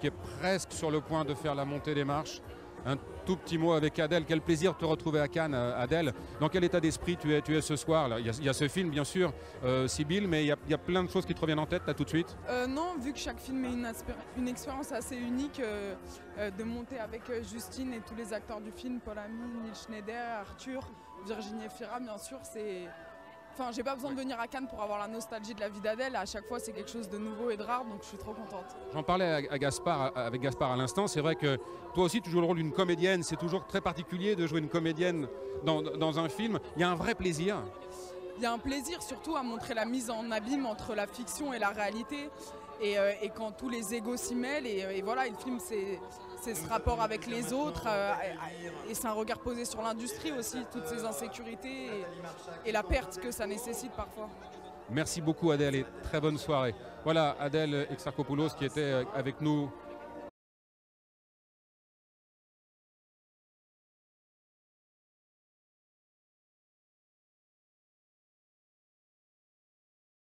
qui est presque sur le point de faire la montée des marches. Un tout petit mot avec Adèle. Quel plaisir de te retrouver à Cannes, euh, Adèle. Dans quel état d'esprit tu es, ce soir il y, a, ce film, bien sûr, euh, mais il y, a, plein de choses qui te reviennent en tête là tout de suite? Euh, Non, vu que chaque film est une, expérience assez unique, euh, de monter avec Justine et tous les acteurs du film, Paul Ami, Neil Schneider, Arthur, Virginie Fira, bien sûr, c'est Enfin, j'ai pas besoin de venir à Cannes pour avoir la nostalgie de la vie d'Adèle. À chaque fois, c'est quelque chose de nouveau et de rare, donc je suis trop contente. J'en parlais à Gaspard, avec Gaspard à l'instant. C'est vrai que toi aussi, tu joues le rôle d'une comédienne. C'est toujours très particulier de jouer une comédienne dans, dans, un film. Il y a un vrai plaisir. Il y a un plaisir surtout à montrer la mise en abîme entre la fiction et la réalité. Et, euh, et quand tous les égos s'y mêlent, et, et, voilà, le film, c'est ce rapport avec les autres, euh, et, et c'est un regard posé sur l'industrie aussi, toutes ces insécurités et, et, la perte que ça nécessite parfois. Merci beaucoup Adèle et très bonne soirée. Voilà Adèle Exarchopoulos qui était avec nous